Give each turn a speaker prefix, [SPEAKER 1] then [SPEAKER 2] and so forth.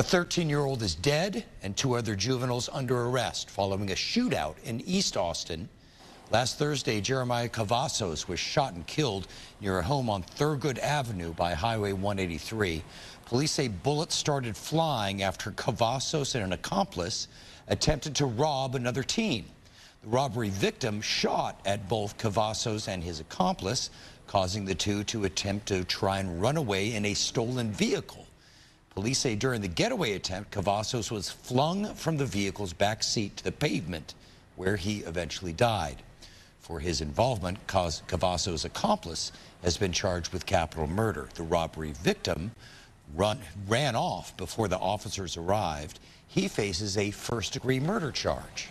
[SPEAKER 1] A 13-year-old is dead and two other juveniles under arrest following a shootout in East Austin. Last Thursday, Jeremiah Cavazos was shot and killed near a home on Thurgood Avenue by Highway 183. Police say bullets started flying after Cavazos and an accomplice attempted to rob another teen. The robbery victim shot at both Cavazos and his accomplice, causing the two to attempt to try and run away in a stolen vehicle. Police say during the getaway attempt, Cavazos was flung from the vehicle's back seat to the pavement, where he eventually died. For his involvement, Cavazos' accomplice has been charged with capital murder. The robbery victim run, ran off before the officers arrived. He faces a first-degree murder charge.